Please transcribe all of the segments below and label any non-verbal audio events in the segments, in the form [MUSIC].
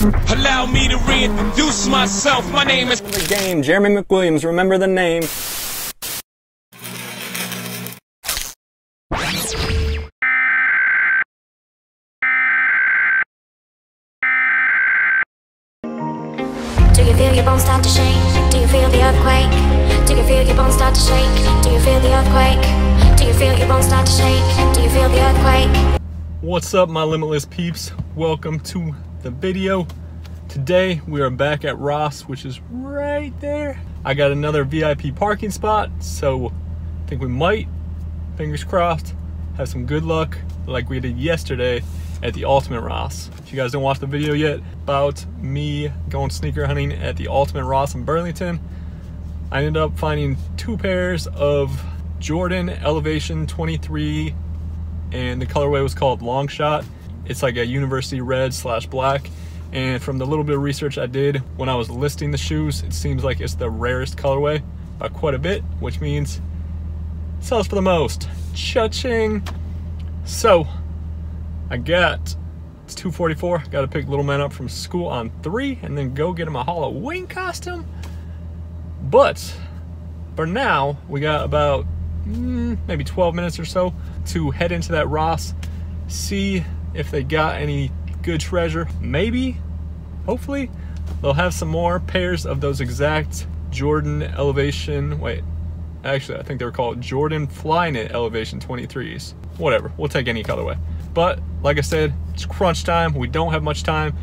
Allow me to reintroduce myself. My name is The game, Jeremy McWilliams, remember the name. What's up, my limitless peeps? Welcome to the video. Today we are back at Ross, which is right there. I got another VIP parking spot, so I think we might, fingers crossed, have some good luck like we did yesterday at the Ultimate Ross. If you guys don't watch the video yet about me going sneaker hunting at the Ultimate Ross in Burlington, I ended up finding two pairs of Jordan Elevation 23 and the colorway was called Long Shot. It's like a university red slash black. And from the little bit of research I did when I was listing the shoes, it seems like it's the rarest colorway by quite a bit, which means sells for the most. Cha-ching! So, I got, it's 244, got to pick little man up from school on three and then go get him a Halloween costume. But, for now, we got about Mm, maybe 12 minutes or so to head into that Ross, see if they got any good treasure. Maybe, hopefully, they'll have some more pairs of those exact Jordan Elevation. Wait, actually, I think they were called Jordan Flyknit Elevation 23s. Whatever, we'll take any colorway. But like I said, it's crunch time. We don't have much time.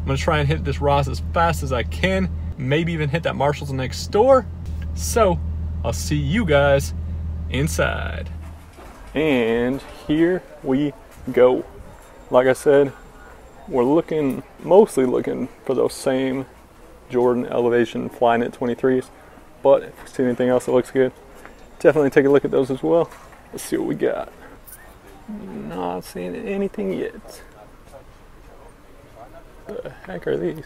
I'm gonna try and hit this Ross as fast as I can. Maybe even hit that Marshalls next door. So I'll see you guys inside. And here we go. Like I said, we're looking, mostly looking for those same Jordan Elevation Flyknit 23s. But if you see anything else that looks good, definitely take a look at those as well. Let's see what we got. Not seeing anything yet. The heck are these?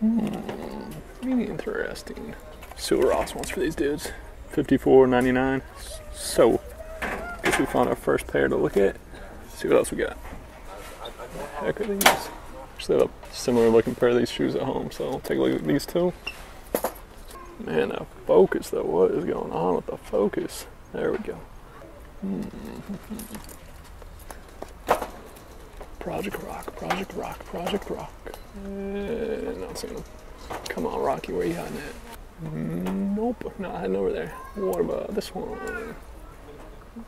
Hmm, interesting. See what Ross wants for these dudes. $54.99. So, guess we found our first pair to look at. See what else we got. Heck are these? Actually, have a similar looking pair of these shoes at home, so I'll take a look at these two. Man, that focus though, what is going on with the focus? There we go. Hmm. Project Rock, Project Rock, Project Rock. Eh, not seeing them. Come on, Rocky, where you hiding at? Nope, not heading over there. What about this one?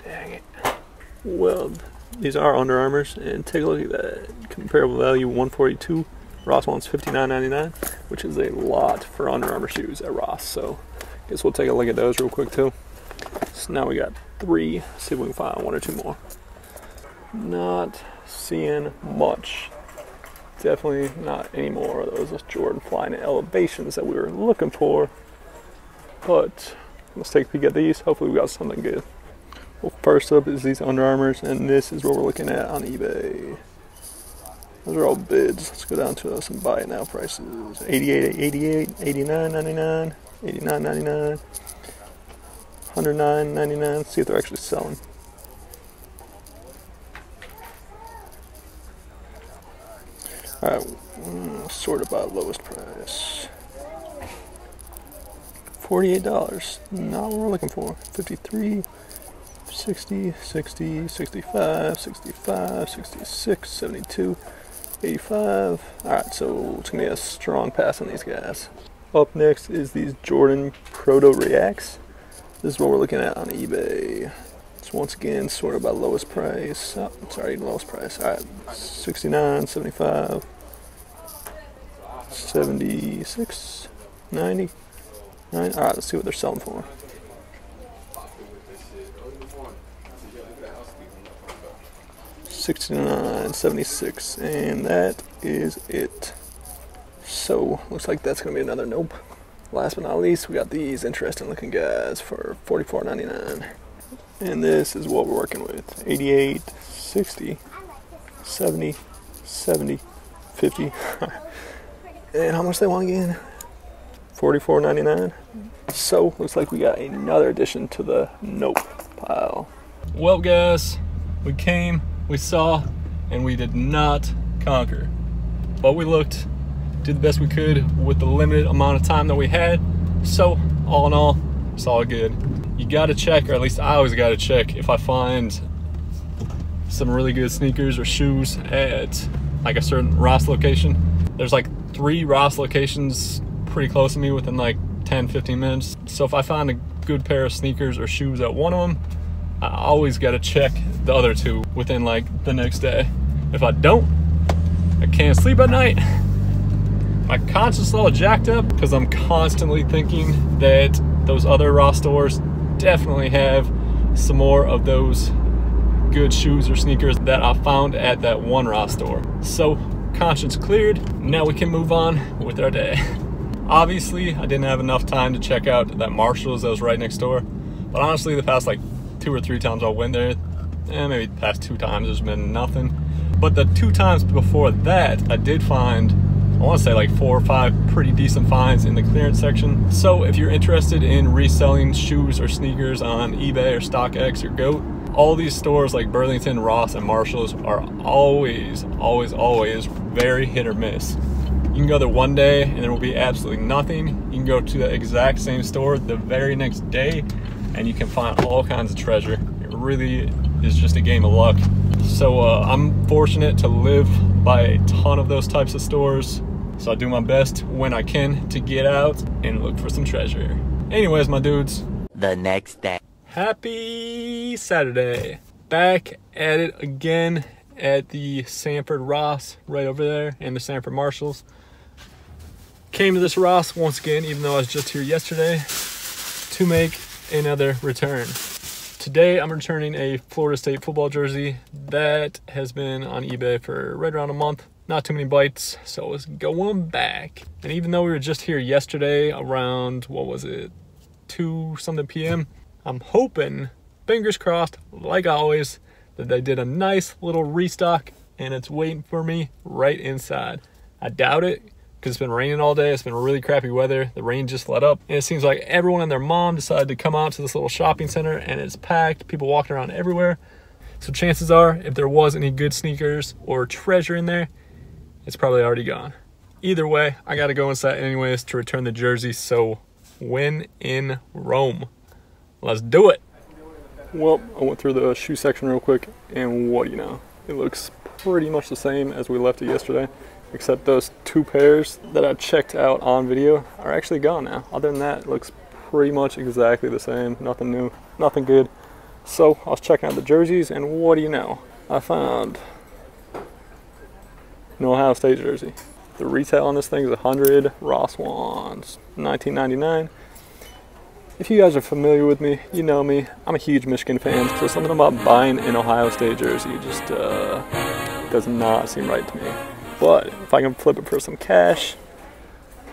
Dang it. Well, these are Under Armours, and take a look at that comparable value 142. Ross wants 59.99, which is a lot for Under Armour shoes at Ross. So, I guess we'll take a look at those real quick too. So now we got three. See if we can find one or two more. Not seeing much. Definitely not any more of those Jordan Flyknit elevations that we were looking for. But let's take a peek at these. Hopefully we got something good. Well, first up is these Under Armours, and this is what we're looking at on eBay. Those are all bids. Let's go down to some buy it now prices. 88, 88, 89, 99, 89, 99, 109, 99. See if they're actually selling. All right, mm, sort it by lowest price. $48. Not what we're looking for. 53 60, 60, 65, 65, 66, 72, 85. Alright, so it's going to be a strong pass on these guys. Up next is these Jordan Proto Reacts. This is what we're looking at on eBay. It's once again sorted by lowest price. Oh, sorry, lowest price. Alright, 69, 75, 76, 90. Alright, let's see what they're selling for. Sixty-nine, seventy-six, and that is it. So looks like that's gonna be another nope. Last but not least, we got these interesting looking guys for forty-four ninety-nine, and this is what we're working with: 88, 60, 70, 70, 50. [LAUGHS] and how much they want again? $44.99. So looks like we got another addition to the nope pile. Well, guys, we came, we saw, and we did not conquer. but we looked, did the best we could with the limited amount of time that we had. So, all in all, it's all good. You gotta check, or at least I always gotta check if I find some really good sneakers or shoes at like a certain Ross location. There's like three Ross locations pretty close to me within like 10 15 minutes. So if I find a good pair of sneakers or shoes at one of them, I always got to check the other two within like the next day. If I don't, I can't sleep at night. My conscience is all jacked up because I'm constantly thinking that those other Ross stores definitely have some more of those good shoes or sneakers that I found at that one Ross store. So conscience cleared, now we can move on with our day. [LAUGHS] Obviously, I didn't have enough time to check out that Marshalls that was right next door. But honestly, the past like two or three times I went there, and maybe the past two times there's been nothing. But the two times before that, I did find, I want to say like four or five pretty decent finds in the clearance section. So if you're interested in reselling shoes or sneakers on eBay or StockX or GOAT, all these stores like Burlington, Ross, and Marshalls are always, always, always very hit or miss. You can go there one day and there will be absolutely nothing. You can go to the exact same store the very next day and you can find all kinds of treasure. It really is just a game of luck. So uh, I'm fortunate to live by a ton of those types of stores. So I do my best when I can to get out and look for some treasure. Anyways, my dudes. The next day. Happy Saturday. Back at it again at the Sanford Ross right over there and the Sanford Marshalls. Came to this Ross once again, even though I was just here yesterday, to make another return. Today I'm returning a Florida State football jersey that has been on eBay for right around a month. Not too many bites, so it's going back. And even though we were just here yesterday around, what was it, 2 something p.m., I'm hoping, fingers crossed, like always, that they did a nice little restock and it's waiting for me right inside. I doubt it because it's been raining all day. It's been really crappy weather. The rain just let up. And it seems like everyone and their mom decided to come out to this little shopping center and it's packed. People walking around everywhere. So chances are, if there was any good sneakers or treasure in there, it's probably already gone. Either way, I got to go inside anyways to return the jersey. So when in Rome, let's do it. Well, I went through the shoe section real quick, and what do you know? It looks pretty much the same as we left it yesterday except those two pairs that I checked out on video are actually gone now. Other than that, it looks pretty much exactly the same. Nothing new, nothing good. So I was checking out the jerseys, and what do you know? I found an Ohio State jersey. The retail on this thing is 100 Ross Ones, 19.99. If you guys are familiar with me, you know me. I'm a huge Michigan fan, so something about buying an Ohio State jersey just uh, does not seem right to me. But if I can flip it for some cash,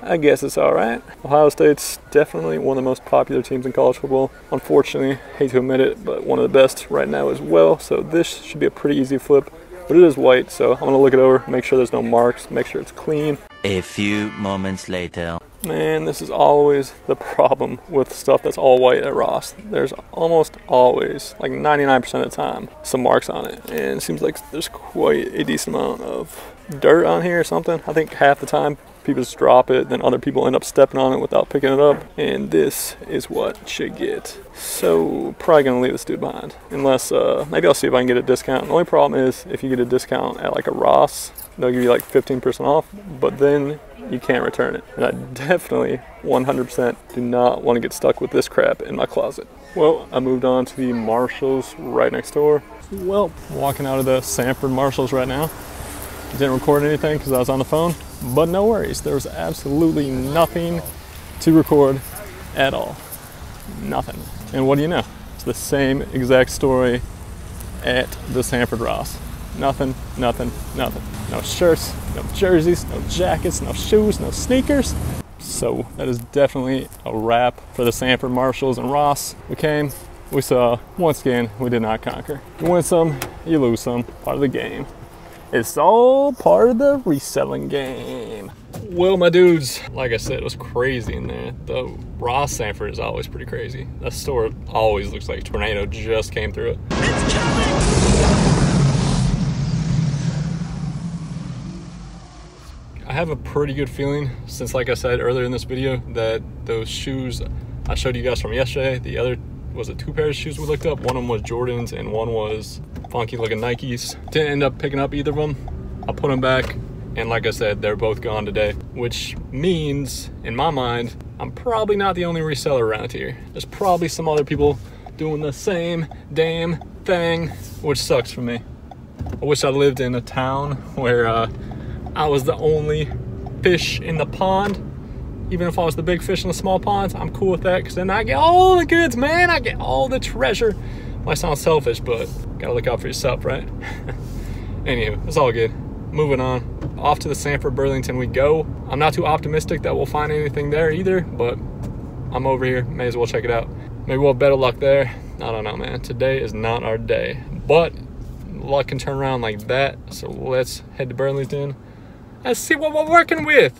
I guess it's all right. Ohio State's definitely one of the most popular teams in college football. Unfortunately, hate to admit it, but one of the best right now as well. So this should be a pretty easy flip. But it is white, so I'm gonna look it over, make sure there's no marks, make sure it's clean. A few moments later. Man, this is always the problem with stuff that's all white at Ross. There's almost always, like 99% of the time, some marks on it. And it seems like there's quite a decent amount of dirt on here or something. I think half the time people just drop it, then other people end up stepping on it without picking it up. And this is what should get. So probably gonna leave this dude behind. Unless, uh, maybe I'll see if I can get a discount. The only problem is if you get a discount at like a Ross, they'll give you like 15% off, but then you can't return it. And I definitely 100% do not want to get stuck with this crap in my closet. Well, I moved on to the Marshalls right next door. Well, walking out of the Sanford Marshalls right now. Didn't record anything because I was on the phone, but no worries. There was absolutely nothing to record at all. Nothing. And what do you know? It's the same exact story at the Sanford Ross. Nothing, nothing, nothing. No shirts, no jerseys, no jackets, no shoes, no sneakers. So that is definitely a wrap for the Sanford Marshalls and Ross. We came, we saw, once again, we did not conquer. You win some, you lose some, part of the game. It's all part of the reselling game. Well, my dudes, like I said, it was crazy in there. The Ross Sanford is always pretty crazy. That store always looks like a tornado just came through it. It's coming! I have a pretty good feeling since, like I said earlier in this video, that those shoes I showed you guys from yesterday, the other was it two pairs of shoes we looked up. One of them was Jordans and one was funky looking Nikes. Didn't end up picking up either of them. I put them back and like I said, they're both gone today, which means in my mind, I'm probably not the only reseller around here. There's probably some other people doing the same damn thing, which sucks for me. I wish I lived in a town where uh, I was the only fish in the pond. Even if I was the big fish in the small ponds, I'm cool with that because then I get all the goods, man. I get all the treasure. Might sound selfish, but gotta look out for yourself, right? [LAUGHS] Anywho, it's all good. Moving on. Off to the Sanford Burlington we go. I'm not too optimistic that we'll find anything there either, but I'm over here. May as well check it out. Maybe we'll have better luck there. I don't know, man. Today is not our day. But luck can turn around like that. So let's head to Burlington and see what we're working with.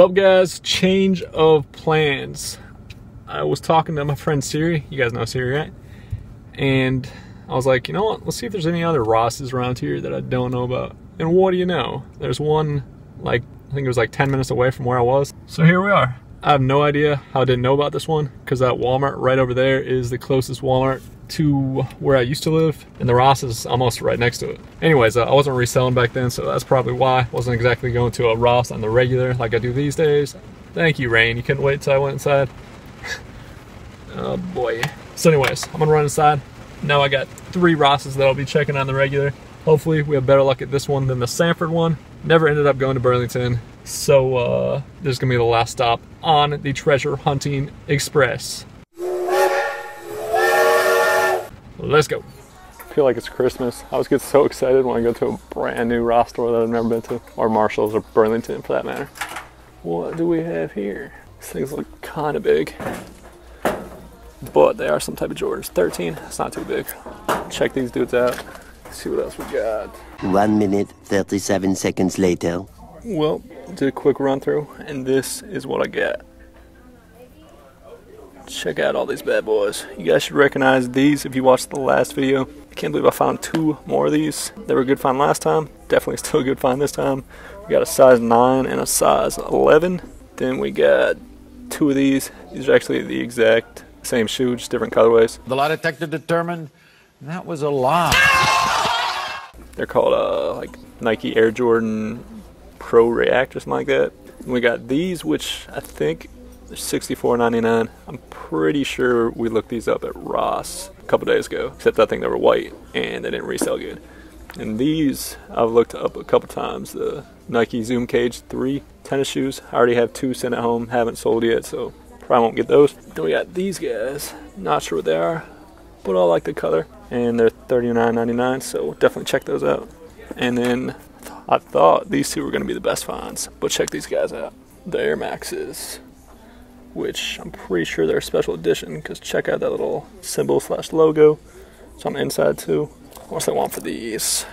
Well, guys, change of plans. I was talking to my friend Siri. You guys know Siri, right? And I was like, you know what? Let's see if there's any other Rosses around here that I don't know about. And what do you know? There's one, like, I think it was like 10 minutes away from where I was. So here we are. I have no idea how I didn't know about this one because that Walmart right over there is the closest Walmart to where I used to live, and the Ross is almost right next to it. Anyways, uh, I wasn't reselling back then, so that's probably why. I wasn't exactly going to a Ross on the regular like I do these days. Thank you, Rain. You couldn't wait until I went inside. [LAUGHS] oh boy. So, anyways, I'm gonna run inside. Now I got three Rosses that I'll be checking on the regular. Hopefully, we have better luck at this one than the Sanford one. Never ended up going to Burlington, so uh, this is gonna be the last stop on the Treasure Hunting Express. Let's go. I feel like it's Christmas. I always get so excited when I go to a brand new Ross store that I've never been to, or Marshalls or Burlington for that matter. What do we have here? These things look kind of big, but they are some type of Jordans. 13, it's not too big. Check these dudes out. See what else we got. One minute, 37 seconds later. Well, did a quick run through, and this is what I got. Check out all these bad boys. You guys should recognize these if you watched the last video. I can't believe I found two more of these. They were a good find last time. Definitely [LAUGHS] still a good find this time. We got a size 9 and a size 11. Then we got two of these. These are actually the exact same shoe, just different colorways. The lie detector determined that was a lie. [LAUGHS] They're called uh, like Nike Air Jordan Pro React or something like that. And we got these, which I think they're $64.99. I'm pretty sure we looked these up at Ross a couple days ago, except I think they were white and they didn't resell good. And these I've looked up a couple times. The Nike Zoom Cage 3 tennis shoes. I already have two sent at home, haven't sold yet, so probably won't get those. Then we got these guys. Not sure what they are, but I like the color. And they're $39.99, so definitely check those out. And then I thought these two were going to be the best finds, but check these guys out. The Air Maxes, which I'm pretty sure they're a special edition because check out that little symbol slash logo. It's on the inside too. What's they want for these?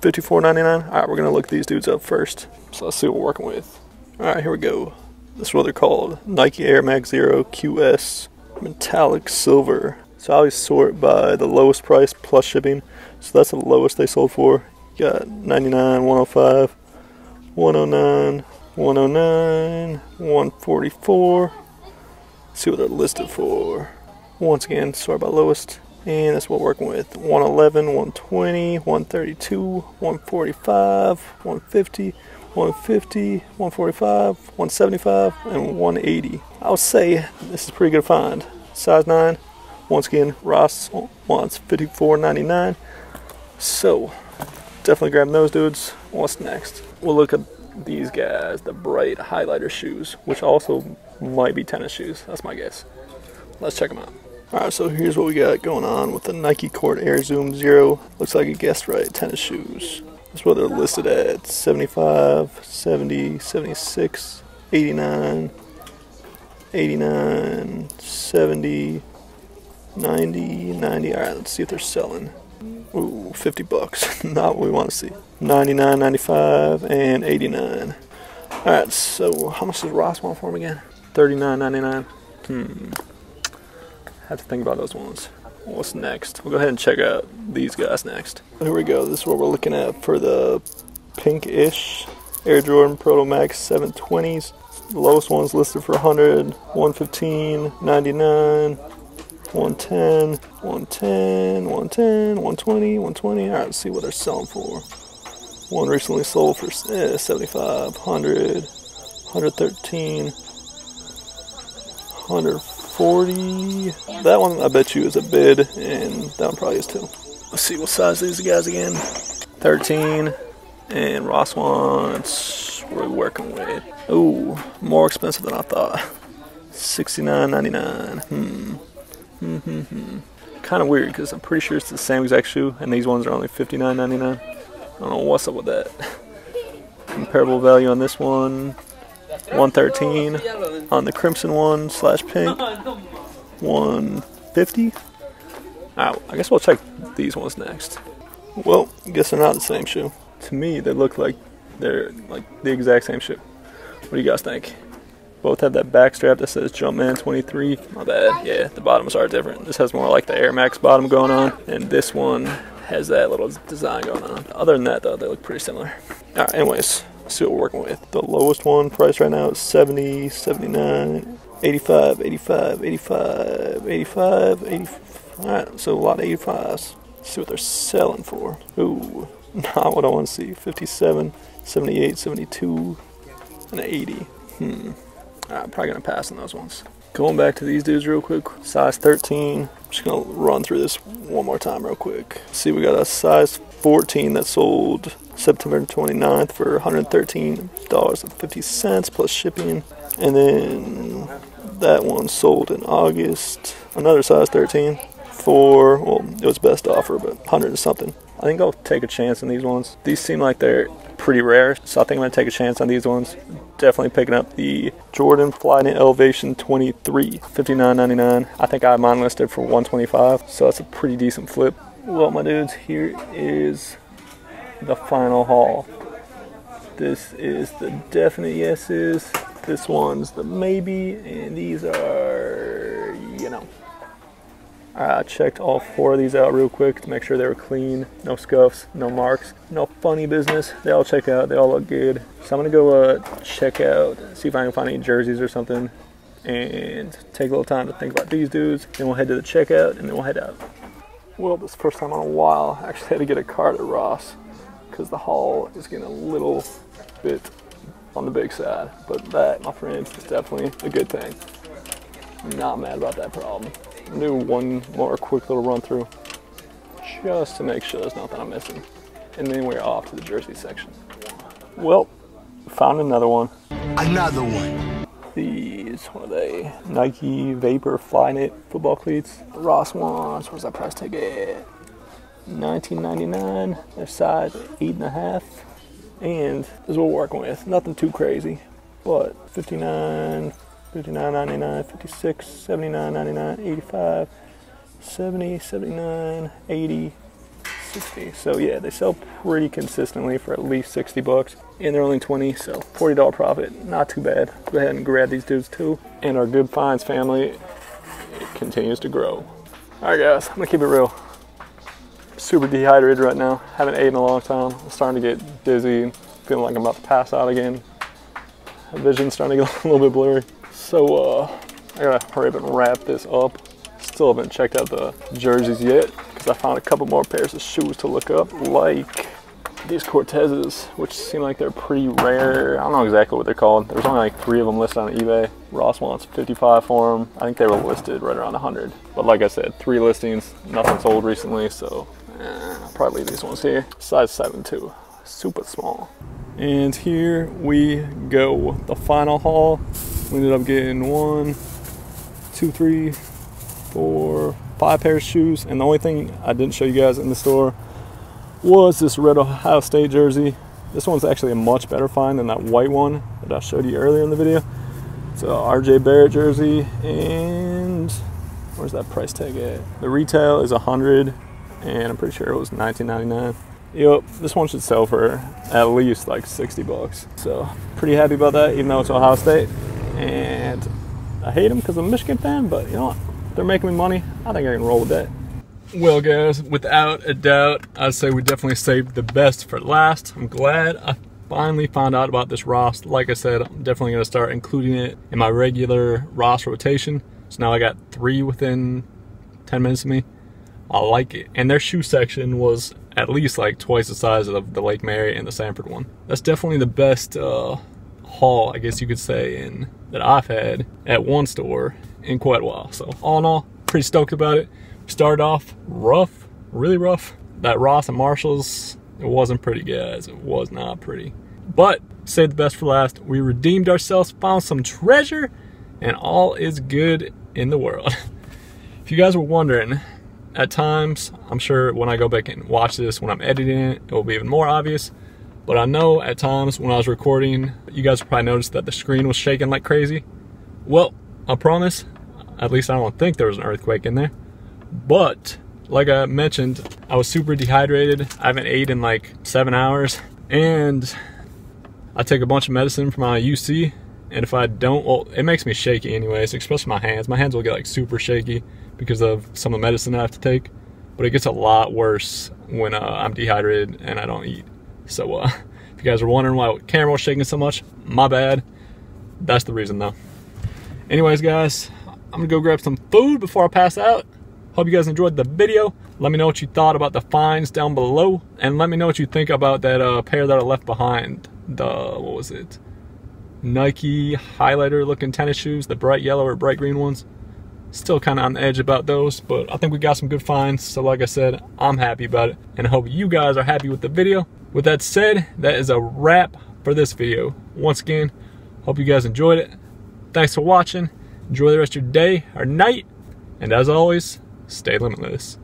$54.99. All right, we're gonna look these dudes up first. So let's see what we're working with. All right, here we go. This is what they're called: Nike Air Max Zero QS Metallic Silver. So I always sort by the lowest price plus shipping. So that's the lowest they sold for. You got 99, 105, 109, 109, 144. See what they're listed for. Once again, sort by lowest. And that's what we're working with. 111, 120, 132, 145, 150, 150, 145, 175, and 180. I would say this is pretty good find. Size 9. Once again, Ross wants $54.99. So, definitely grab those dudes. What's next? We'll look at these guys, the bright highlighter shoes, which also might be tennis shoes. That's my guess. Let's check them out. Alright, so here's what we got going on with the Nike Court Air Zoom Zero. Looks like a guessed right, tennis shoes. That's what they're listed at 75, 70, 76, 89, 89, 70, 90, 90. Alright, let's see if they're selling. Ooh, 50 bucks. [LAUGHS] Not what we want to see. 99, 95, and 89. Alright, so how much does Ross want for them again? 39.99. Hmm. Have to think about those ones. What's next? We'll go ahead and check out these guys next. Here we go. This is what we're looking at for the pink-ish Air Jordan Proto Max 720s. The lowest one's listed for 100, 115, 99, 110, 110, 110, 120, 120. All right, let's see what they're selling for. One recently sold for eh, 75, 100, 113, 140. That one I bet you is a bid, and that one probably is too. Let's see what size these guys again. 13, and Ross wants. We're working with. Ooh, more expensive than I thought. 69.99. Hmm. Hmm. Hmm. Hmm. Kind of weird because I'm pretty sure it's the same exact shoe, and these ones are only 59.99. I don't know what's up with that. [LAUGHS] Comparable value on this one. 113 on the crimson one slash pink. 150 Alright, I guess we'll check these ones next. Well I guess they're not the same shoe. To me they look like they're like the exact same shoe. What do you guys think? Both have that back strap that says Jumpman 23 my bad. Yeah the bottoms are different. This has more like the Air Max bottom going on and this one has that little design going on. Other than that though they look pretty similar. Alright anyways See what we're working with. The lowest one price right now is 70, 79, 85, 85, 85, 85, 85. Alright, so a lot of 85s. Let's see what they're selling for. Ooh, [LAUGHS] not what I want to see. 57, 78, 72, and 80. Hmm. I'm probably going to pass on those ones. Going back to these dudes real quick. Size 13. Just to run through this one more time real quick. See, we got a size 14 that sold September 29th for $113.50 plus shipping. And then that one sold in August, another size 13 for, well, it was best offer, but 100 and something. I think I'll take a chance on these ones. These seem like they're pretty rare, so I think I'm going to take a chance on these ones. Definitely picking up the Jordan Flyknit Elevation 23, $59.99. I think I have mine listed for 125 so that's a pretty decent flip. Well, my dudes, here is the final haul. This is the definite yeses. This one's the maybe, and these are. I checked all four of these out real quick to make sure they were clean, no scuffs, no marks, no funny business. They all check out, they all look good. So I'm gonna go uh, check out, see if I can find any jerseys or something, and take a little time to think about these dudes. Then we'll head to the checkout, and then we'll head out. Well, this first time in a while, I actually had to get a card at Ross because the haul is getting a little bit on the big side. But that, my friends, is definitely a good thing. I'm not mad about that problem. Do one more quick little run through just to make sure there's nothing I'm missing. And then we're off to the jersey section. Well, found another one. Another one. These, what are they? Nike Vapor Flyknit football cleats. Ross ones, where's that price tag at? 19.99. They're size eight and a half, and this is what we're working with. Nothing too crazy, but 59, 59.99, 56, 79.99, 85, 70, 79, 80, 60. So yeah, they sell pretty consistently for at least 60 bucks, and they're only 20, so $40 profit. Not too bad. Go ahead and grab these dudes too. And our good finds family it continues to grow. All right, guys, I'm gonna keep it real super dehydrated right now. Haven't eaten in a long time. I'm starting to get dizzy, feeling like I'm about to pass out again. Vision's starting to get [LAUGHS] a little bit blurry. So uh, I gotta hurry up and wrap this up. Still haven't checked out the jerseys yet because I found a couple more pairs of shoes to look up, like these Cortezes, which seem like they're pretty rare. I don't know exactly what they're called. There's only like three of them listed on eBay. Ross wants 55 for them. I think they were listed right around 100. But like I said, three listings, nothing sold recently, so I'll probably leave these ones here. Size 7 too, super small. And here we go, the final haul. We ended up getting one, two, three, four, five pairs of shoes. And the only thing I didn't show you guys in the store was this red Ohio State jersey. This one's actually a much better find than that white one that I showed you earlier in the video. It's a RJ Barrett jersey, and where's that price tag at? The retail is a hundred, and I'm pretty sure it was 19.99. Yep, this one should sell for at least like 60 bucks. So pretty happy about that, even though it's Ohio State. And I hate them because I'm a Michigan fan, but you know what? They're making me money. I think I can roll with that. Well, guys, without a doubt, I'd say we definitely saved the best for last. I'm glad I finally found out about this Ross. Like I said, I'm definitely going to start including it in my regular Ross rotation. So now I got three within 10 minutes of me. I like it. And their shoe section was at least like twice the size of the Lake Mary and the Sanford one. That's definitely the best uh, haul, I guess you could say, in that I've had at one store in quite a while. So all in all, pretty stoked about it. Started off rough, really rough. That Ross and Marshalls, it wasn't pretty, guys. It was not pretty. But saved the best for last. We redeemed ourselves, found some treasure, and all is good in the world. [LAUGHS] if you guys were wondering, at times, I'm sure when I go back and watch this, when I'm editing it, it will be even more obvious. But I know at times when I was recording, you guys probably noticed that the screen was shaking like crazy. Well, I promise, at least I don't think there was an earthquake in there. But like I mentioned, I was super dehydrated. I haven't ate in like seven hours. And I take a bunch of medicine for my UC. And if I don't, well, it makes me shaky anyways, especially my hands. My hands will get like super shaky because of some of the medicine I have to take. But it gets a lot worse when uh, I'm dehydrated and I don't eat. So uh, [LAUGHS] if you guys are wondering why camera was shaking so much, my bad. That's the reason though. Anyways, guys, I'm gonna go grab some food before I pass out. Hope you guys enjoyed the video. Let me know what you thought about the finds down below. And let me know what you think about that uh, pair that I left behind. The, what was it? Nike highlighter looking tennis shoes, the bright yellow or bright green ones. Still kind of on the edge about those, but I think we got some good finds. So like I said, I'm happy about it. And I hope you guys are happy with the video. With that said, that is a wrap for this video. Once again, hope you guys enjoyed it. Thanks for watching. Enjoy the rest of your day or night. And as always, stay limitless.